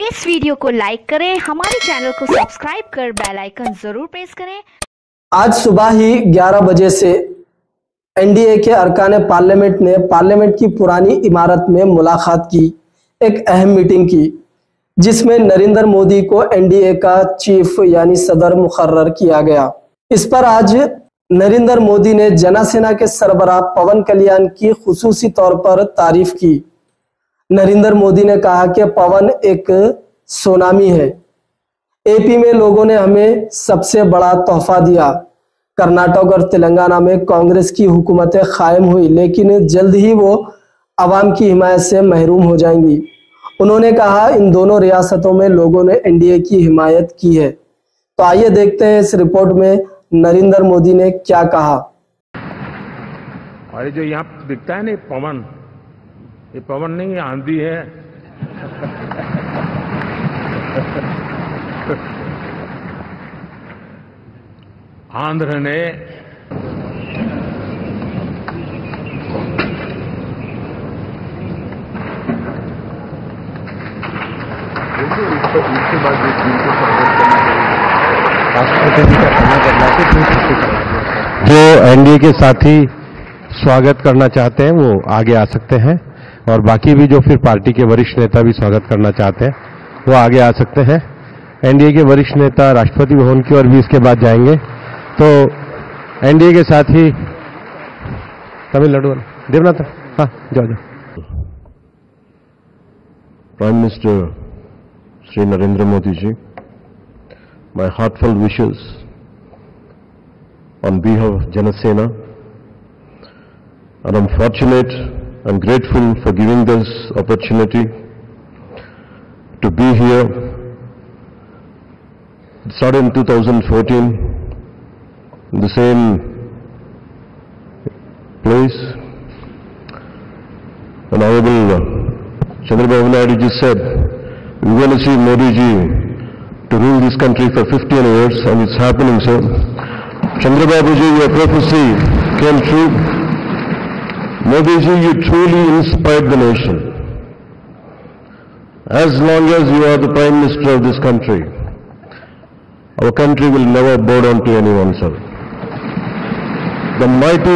इस वीडियो को लाइक करें, हमारे चैनल को सब्सक्राइब कर बेल आइकन ज़रूर प्रेस करें। आज सुबह ही 11 बजे से एनडीए के अरकान पार्लियामेंट ने पार्लियामेंट की पुरानी इमारत में मुलाकात की, एक अहम मीटिंग की, जिसमें नरेंद्र मोदी को एनडीए का चीफ यानी सदर मुकर्र किया गया। इस पर आज नरेंद्र मोदी ने जनासेना के सरबराह पवन कल्याण की खसूसी तौर पर तारीफ़ की। नरेंद्र मोदी ने कहा कि पवन एक सोनामी है। एपी में लोगों ने हमें सबसे बड़ा तोहफा दिया। कर्नाटक और तेलंगाना में कांग्रेस की हुकूमतें कायम हुई, लेकिन जल्द ही वो आवाम की हिमायत से महरूम हो जाएँगी। उन्होंने कहा, इन दोनों रियासतों में लोगों ने एनडीए की हिमायत की है। तो आइए देखते हैं इस रिपोर्ट में नरेंद्र मोदी ने क्या कहा। और जो यहाँ दिखता है ना, पवन ये पवन नहीं, ये आंधी है। आंध्र ने जो एनडीए के साथी स्वागत करना चाहते हैं, वो आगे आ सकते हैं। और बाकी भी जो फिर पार्टी के वरिष्ठ नेता भी स्वागत करना चाहते हैं वो आगे आ सकते हैं। एनडीए के वरिष्ठ नेता राष्ट्रपति भवन की ओर भी इसके बाद जाएँगे। तो एनडीए के साथ ही तमिलनाडु देवनाथ हाँ जाओ जाओ। Prime Minister Sri Narendra Modi ji, my heartfelt wishes on behalf of Janasena and I'm fortunate and grateful for giving this opportunity to be here. It started in 2014 in the same place. And Honorable Chandrababu Naidu ji said, we want to see Modi ji to rule this country for 15 years and it's happening, sir. Chandrababu ji, your prophecy came true. Modi ji, you truly inspired the nation. As long as you are the Prime Minister of this country, our country will never bow down to anyone, sir. The mighty